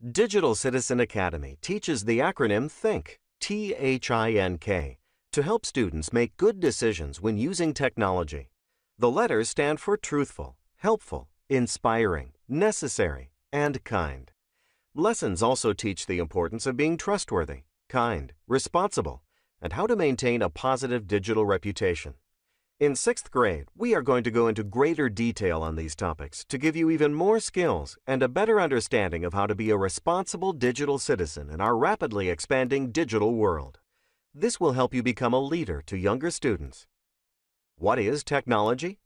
Digital Citizen Academy teaches the acronym THINK, T H I N K, to help students make good decisions when using technology. The letters stand for truthful, helpful, inspiring, necessary, and kind. Lessons also teach the importance of being trustworthy, kind, responsible, and how to maintain a positive digital reputation. In sixth grade, we are going to go into greater detail on these topics to give you even more skills and a better understanding of how to be a responsible digital citizen in our rapidly expanding digital world. This will help you become a leader to younger students. What is technology?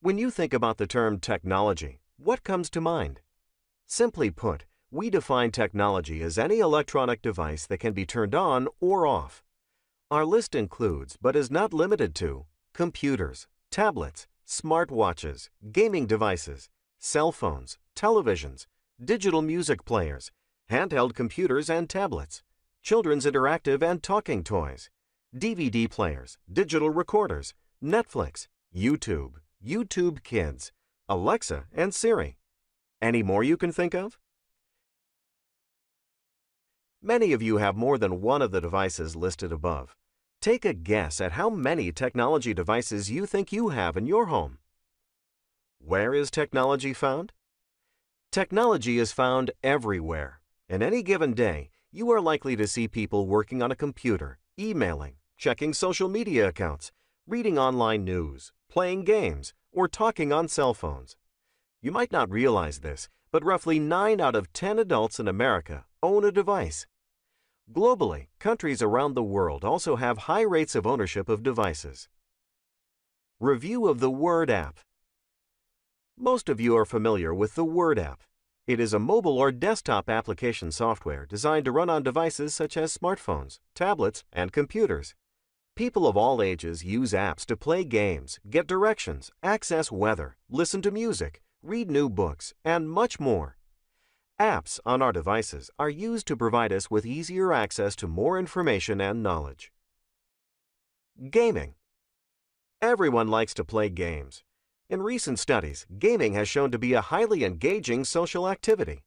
When you think about the term technology, what comes to mind? Simply put, we define technology as any electronic device that can be turned on or off. Our list includes, but is not limited to, computers, tablets, smartwatches, gaming devices, cell phones, televisions, digital music players, handheld computers and tablets, children's interactive and talking toys, DVD players, digital recorders, Netflix, YouTube, YouTube Kids, Alexa, and Siri. Any more you can think of? Many of you have more than one of the devices listed above. Take a guess at how many technology devices you think you have in your home. Where is technology found? Technology is found everywhere. In any given day, you are likely to see people working on a computer, emailing, checking social media accounts, reading online news, playing games, or talking on cell phones. You might not realize this, but roughly 9 out of 10 adults in America own a device. Globally, countries around the world also have high rates of ownership of devices. Review of the Word app. Most of you are familiar with the Word app. It is a mobile or desktop application software designed to run on devices such as smartphones, tablets, and computers. People of all ages use apps to play games, get directions, access weather, listen to music, read new books, and much more. Apps on our devices are used to provide us with easier access to more information and knowledge. Gaming. Everyone likes to play games. In recent studies, gaming has shown to be a highly engaging social activity.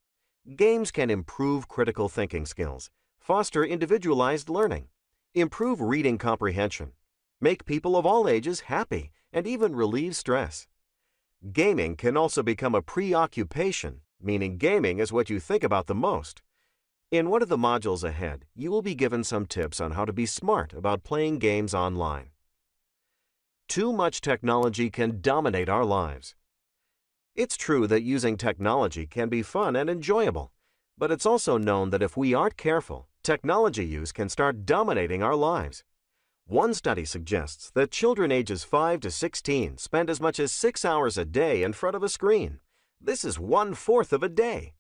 Games can improve critical thinking skills, foster individualized learning, improve reading comprehension, make people of all ages happy, and even relieve stress. Gaming can also become a preoccupation meaning gaming is what you think about the most. In one of the modules ahead, you will be given some tips on how to be smart about playing games online. Too much technology can dominate our lives. It's true that using technology can be fun and enjoyable, but it's also known that if we aren't careful, technology use can start dominating our lives. One study suggests that children ages 5 to 16 spend as much as 6 hours a day in front of a screen. This is one fourth of a day.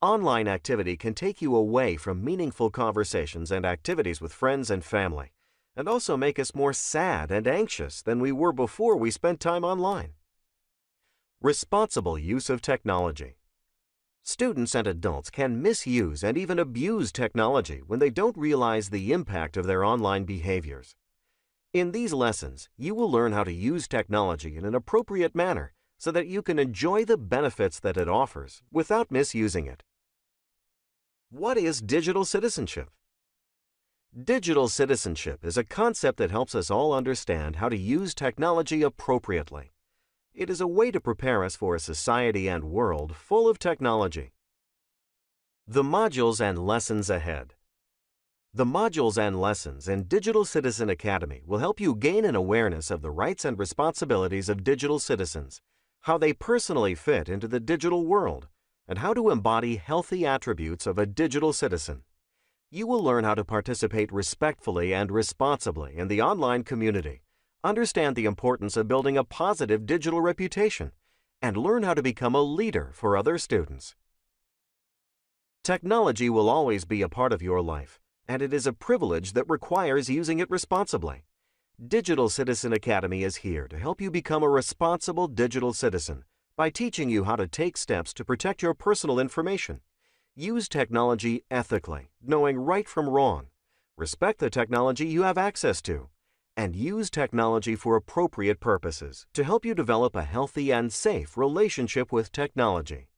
Online activity can take you away from meaningful conversations and activities with friends and family, and also make us more sad and anxious than we were before we spent time online. Responsible use of technology. Students and adults can misuse and even abuse technology when they don't realize the impact of their online behaviors. In these lessons, you will learn how to use technology in an appropriate manner so that you can enjoy the benefits that it offers without misusing it. What is digital citizenship? Digital citizenship is a concept that helps us all understand how to use technology appropriately. It is a way to prepare us for a society and world full of technology. The modules and lessons ahead. The modules and lessons in Digital Citizen Academy will help you gain an awareness of the rights and responsibilities of digital citizens how they personally fit into the digital world, and how to embody healthy attributes of a digital citizen. You will learn how to participate respectfully and responsibly in the online community, understand the importance of building a positive digital reputation, and learn how to become a leader for other students. Technology will always be a part of your life, and it is a privilege that requires using it responsibly. Digital Citizen Academy is here to help you become a responsible digital citizen by teaching you how to take steps to protect your personal information. Use technology ethically, knowing right from wrong. Respect the technology you have access to. And use technology for appropriate purposes to help you develop a healthy and safe relationship with technology.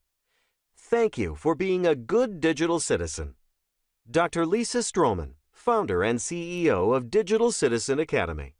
Thank you for being a good digital citizen. Dr. Lisa Strohman, founder and CEO of Digital Citizen Academy.